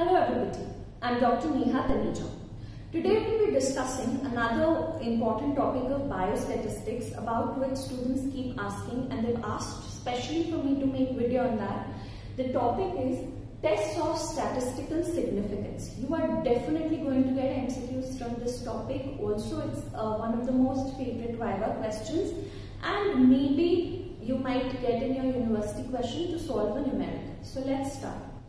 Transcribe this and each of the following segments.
Hello everybody, I'm Dr. Neha Taneja. Today we'll be discussing another important topic of biostatistics about which students keep asking and they've asked specially for me to make video on that. The topic is tests of statistical significance. You are definitely going to get MCQs from this topic. Also, it's uh, one of the most favorite Viva questions and maybe you might get in your university question to solve a numerical. So let's start.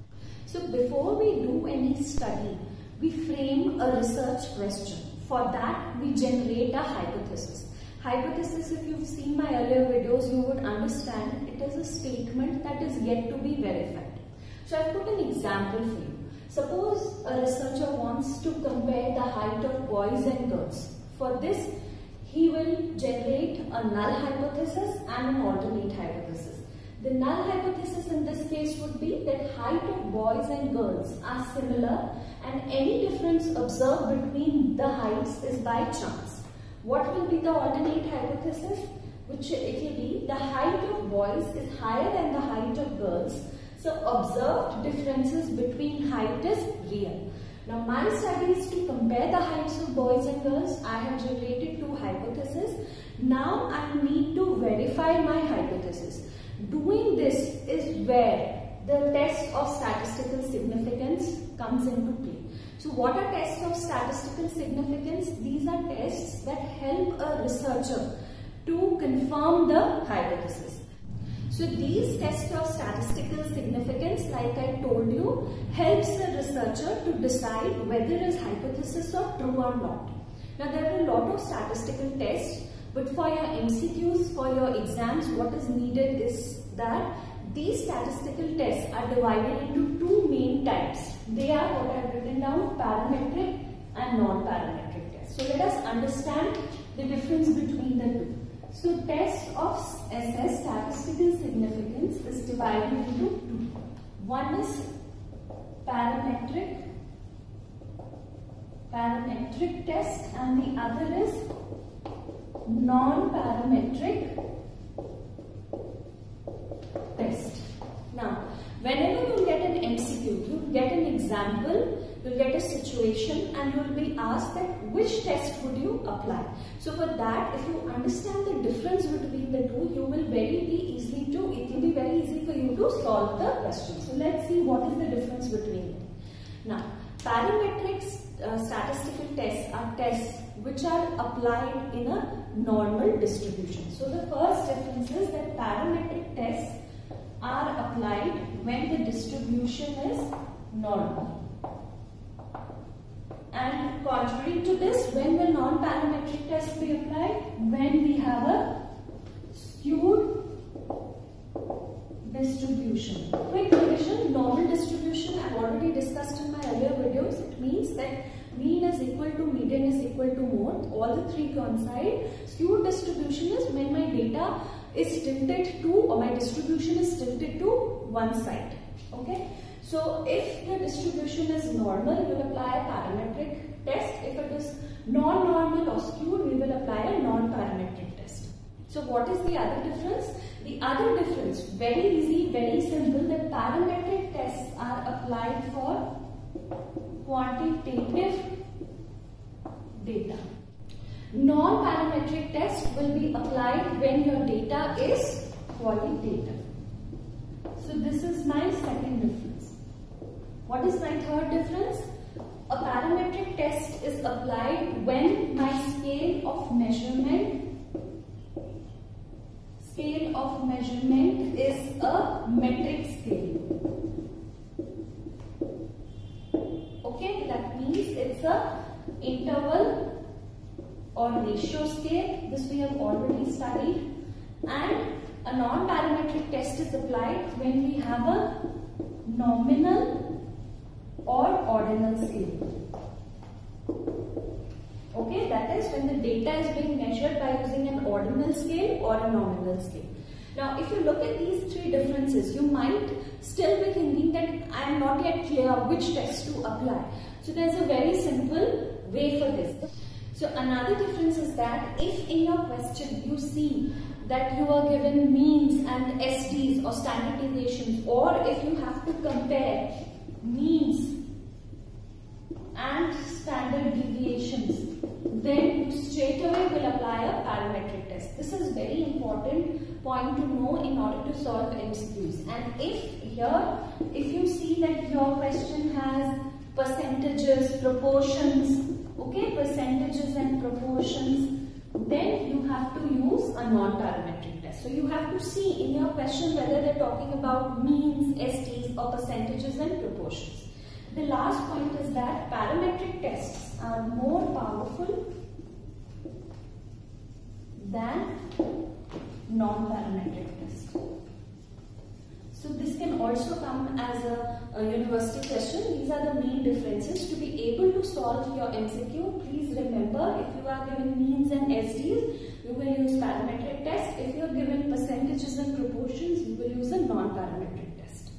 So before we do any study, we frame a research question. For that, we generate a hypothesis. Hypothesis, if you've seen my earlier videos, you would understand it is a statement that is yet to be verified. So I've put an example for you. Suppose a researcher wants to compare the height of boys and girls. For this, he will generate a null hypothesis and an alternate hypothesis. The null hypothesis in this case would be that height of boys and girls are similar and any difference observed between the heights is by chance. What will be the alternate hypothesis? Which it will be the height of boys is higher than the height of girls. So observed differences between height is real. Now my study is to compare the heights of boys and girls. I have generated two hypotheses. Now I need to verify my hypothesis. Doing this is where the test of statistical significance comes into play. So what are tests of statistical significance? These are tests that help a researcher to confirm the hypothesis. So these tests of statistical significance, like I told you, helps the researcher to decide whether his hypothesis are true or not. Now there are a lot of statistical tests but for your MCQs, for your exams, what is needed is that these statistical tests are divided into two main types. They are what I have written down, parametric and non-parametric tests. So let us understand the difference between the two. So tests of SS statistical significance is divided into two. One is parametric parametric test and the other is non-parametric test. Now, whenever you get an MCQ, you get an example, you'll get a situation and you'll be asked that which test would you apply. So for that, if you understand the difference between the two, you will very be easy to, it will be very easy for you to solve the question. So let's see what is the difference between them. Now, parametric are tests which are applied in a normal distribution. So the first difference is that parametric tests are applied when the distribution is normal. And contrary to this, when will non-parametric test be applied? When we have a skewed distribution. Quick revision, normal distribution I've already discussed in my earlier videos. It means that mean is equal to median is equal to mode, all the three coincide. Skewed distribution is when my data is tilted to or my distribution is tilted to one side. Okay. So if the distribution is normal, we will apply a parametric test. If it is non-normal or skewed, we will apply a non-parametric test. So what is the other difference? The other difference, very easy, very simple, that parametric tests are applied for quantitative data. Non-parametric test will be applied when your data is qualitative. So this is my second difference. What is my third difference? A parametric test is applied when my scale of measurement scale of measurement is a metric scale. Okay, that means it's a interval or ratio scale. This we have already studied. And a non-parametric test is applied when we have a nominal or ordinal scale. Okay, that is when the data is being measured by using an ordinal scale or a nominal scale. Now, if you look at these three differences, you might still be thinking that I am not yet clear which test to apply. So, there is a very simple way for this. So another difference is that if in your question you see that you are given means and SDs or standard deviations or if you have to compare means and standard deviations then you straight away will apply a parametric test. This is very important point to know in order to solve MCQs and if here if you see that your question has percentages, proportions okay, percentages and proportions, then you have to use a non-parametric test. So you have to see in your question whether they're talking about means, SDs or percentages and proportions. The last point is that parametric tests are more powerful than non-parametric tests. So this can also come as a, a, university question. These are the main differences. To be able to solve your MCQ, please remember if you are given means and SDs, you will use parametric test. If you are given percentages and proportions, you will use a non-parametric test.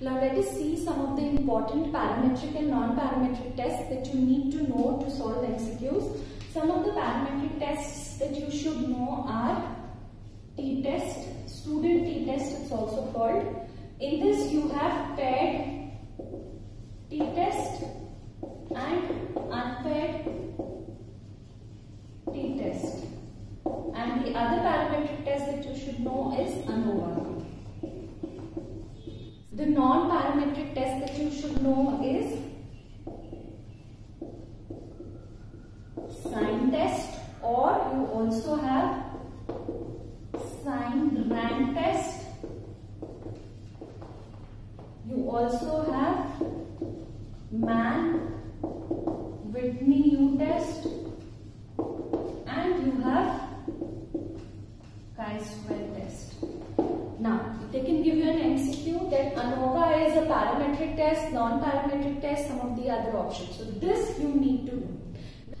Now let us see some of the important parametric and non-parametric tests that you need to know to solve MCQs. Some of the parametric tests that you should know are t-test, student t-test it's also called. In this you have paired t-test and unpaired t-test. And the other parametric test that you should know is ANOVA. The non-parametric test that you should know is sign test or you also have sign rank test. You also have Mann Whitney U test and you have chi-square test. Now, they can give you an MCQ that ANOVA is a parametric test, non-parametric test, some of the other options. So this you need to know.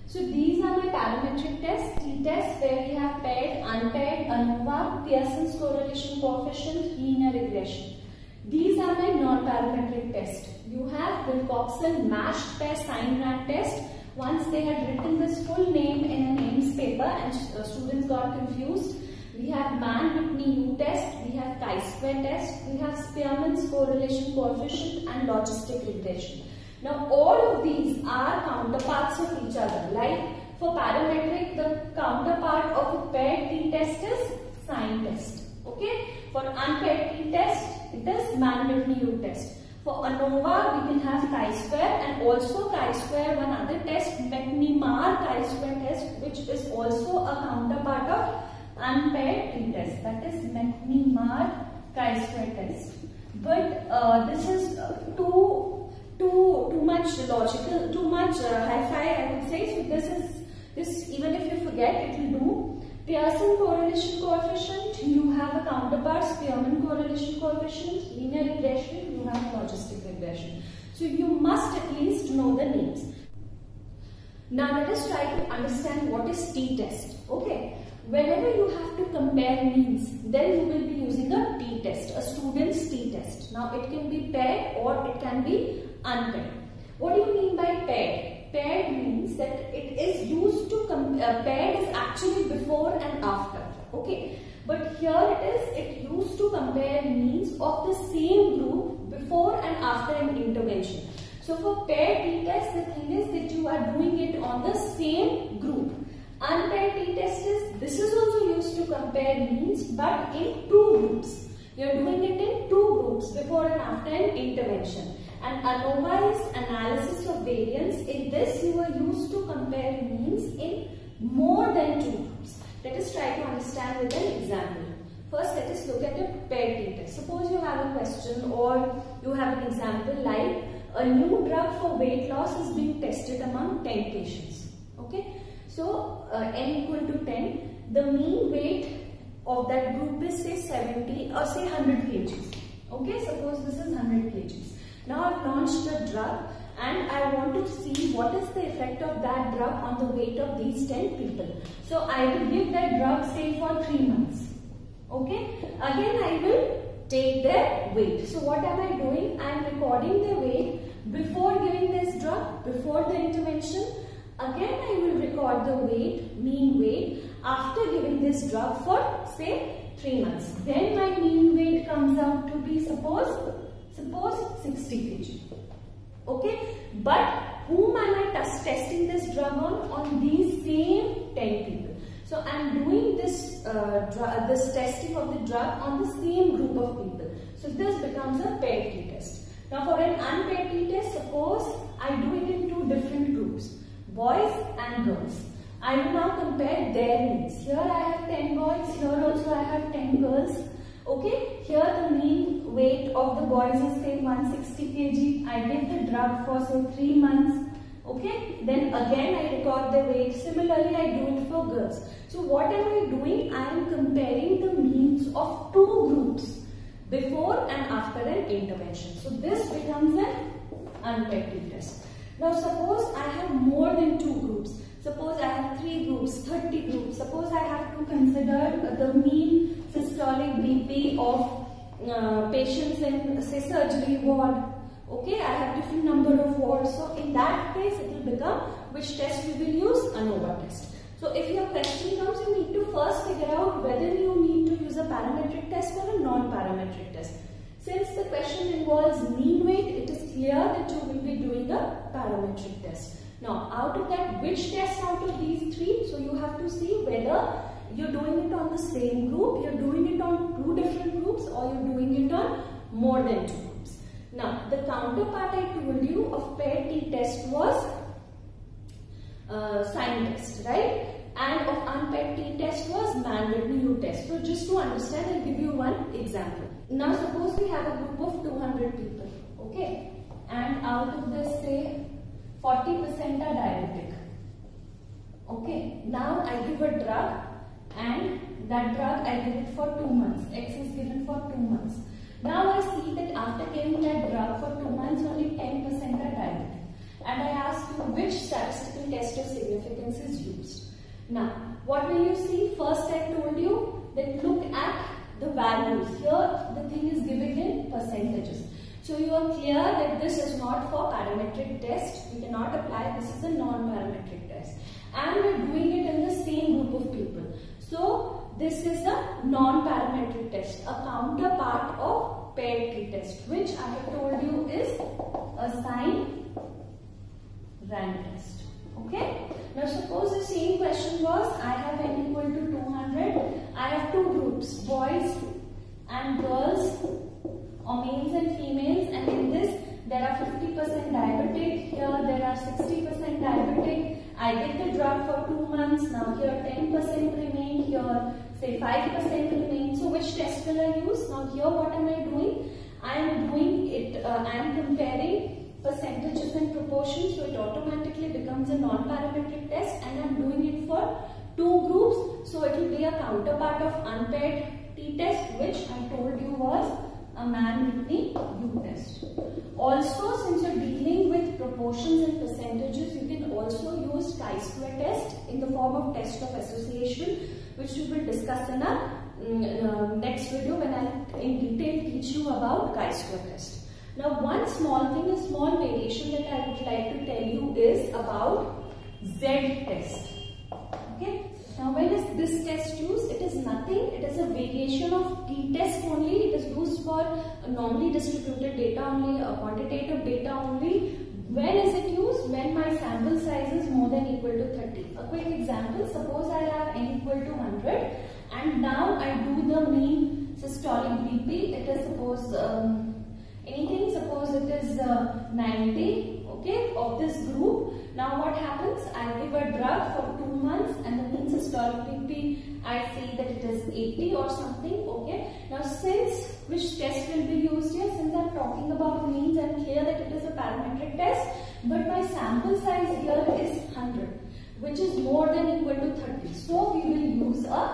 So these are my parametric tests, t-tests where we have paired, unpaired, ANOVA, Pearson's correlation coefficient, linear regression. These are my non-parametric tests. You have Wilcoxon matched pair sign rank test. Once they had written this full name in a names paper and uh, students got confused, we have Mann-Whitney U test, we have chi-square test, we have Spearman's correlation coefficient and logistic regression. Now all of these are counterparts of each other. Like for parametric, the counterpart of a paired t-test is sign test. Okay. For unpaired t-test, it is Mann-Whitney U test. For ANOVA, we can have chi-square and also chi-square, one other test, McNemar chi-square test, which is also a counterpart of unpaired t-test. That is McNemar chi-square test. But uh, this is uh, too, too, too much logical, too much uh, hi-fi I would say. So this is, this even if you forget, it will do. Pearson correlation coefficient, you have a counterpart, Spearman correlation coefficient, linear regression, you have logistic regression. So you must at least know the names. Now let us try to understand what is t-test. Okay. Whenever you have to compare means, then you will be using a t-test, a student's t-test. Now it can be paired or it can be unpaired. What do you mean by paired? Paired means that it is used to, uh, paired is actually before and after. Okay. But here it is, it used to compare means of the same group before and after an intervention. So for paired t-test, the thing is that you are doing it on the same group. Unpaired t-test is, this is also used to compare means but in two groups. You are doing it in two groups before and after an intervention. And ANOVA is analysis of variance. In this you are used to compare means in more than two groups. Let us try to understand with an example. First let us look at a paired t-test. Suppose you have a question or you have an example like a new drug for weight loss is being tested among 10 patients. Okay. So, uh, n equal to 10, the mean weight of that group is say 70 or say 100 kgs. Okay, suppose this is 100 kgs. Now I've launched the drug and I want to see what is the effect of that drug on the weight of these 10 people. So I will give that drug say for 3 months. Okay, again I will take their weight. So what am I doing? I am recording their weight before giving this drug, before the intervention Again I will record the weight, mean weight after giving this drug for say 3 months. Then my mean weight comes out to be suppose, suppose 60 kg. Okay. But whom am I testing this drug on? On these same 10 people. So I'm doing this uh, this testing of the drug on the same group of people. So this becomes a paired t-test. Now for an unpaired t-test, suppose I do it in two different groups, boys and girls. I will now compare their needs. Here I have 10 boys, here also I have 10 girls. Okay, here the mean weight of the boys is say 160 kg. I give the drug for say 3 months. Okay, then again I record the weight. Similarly, I do it for girls. So what am I doing? I am comparing the means of two groups before and after an intervention. So this becomes an unpaired test. Now suppose I have more than two groups. Suppose I have three groups, 30 groups. Suppose I have to consider the mean systolic BP of uh, patients in say surgery ward. Okay, I have different number of wards. So in that case, it will become which test we will use? ANOVA test. So if your question comes, you need to first figure out whether you need to use a parametric test or a non-parametric test. Since the question involves mean weight, it is clear that you will be doing a parametric test. Now, out of that, which test out of these three? So you have to see whether you're doing it on the same group, you're doing it on two different groups or you're doing it on more than two groups. Now, the counterpart I told you of paired t-test was uh, sign test, right? And of unpaired t-test was Mann-Whitney test. So just to understand, I'll give you one example. Now suppose we have a group of 200 people, okay? And out of this, say, 40% are diabetic. Okay, now I give a drug and that drug I give it for 2 months. X is given for 2 months. Now I see that after giving that drug for 2 months, only 10% are diabetic and I ask you which statistical test of significance is used. Now, what will you see? First I told you that look at the values. Here the thing is given in percentages. So you are clear that this is not for parametric test. We cannot apply. This is a non-parametric test. And we are doing it in the same group of people. So this is a non-parametric test, a counterpart of paired t-test, which I have told you is a sign rank test. Okay. Now suppose the same question was I have n equal to 200. I have two groups boys and girls or males and females and in this there are 50% diabetic, here there are 60% diabetic. I get the drug for 2 months, now here 10% remain, here say 5% remain. So which test will I use? Now here what am I doing? I am doing it, uh, I am comparing percentages and proportions so it automatically becomes a non-parametric test and I'm doing it for two groups so it will be a counterpart of unpaired t-test which I told you was a Mann-Whitney U-test. Also since you're dealing with proportions and percentages you can also use chi-square test in the form of test of association which we will discuss in our um, next video when I in detail teach you about chi-square test. Now one small thing, a small variation that I would like to tell you is about Z test. Okay. Now when is this test used? It is nothing. It is a variation of T test only. It is used for normally distributed data only, a quantitative data only. When is it used? When my sample size is more than equal to 30. A quick example, suppose I have n equal to 100 and now I do the mean systolic BP. It is suppose um, anything suppose it is uh, 90 okay of this group now what happens i give a drug for 2 months and the mean systolic bp i see that it is 80 or something okay now since which test will be used here since i'm talking about means i'm clear that it is a parametric test but my sample size here is 100 which is more than equal to 30 so we will use a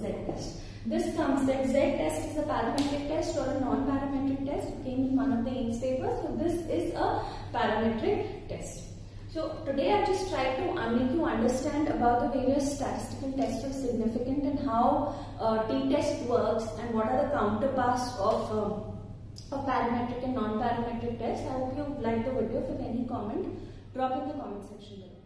z test this comes that Z test is a parametric test or a non-parametric test. came in one of the AIIMS papers. So this is a parametric test. So today I just tried to make you understand about the various statistical tests of significance and how uh, t-test works and what are the counterparts of, uh, parametric and non-parametric tests. I hope you liked the video. If you have any comment, drop in the comment section below.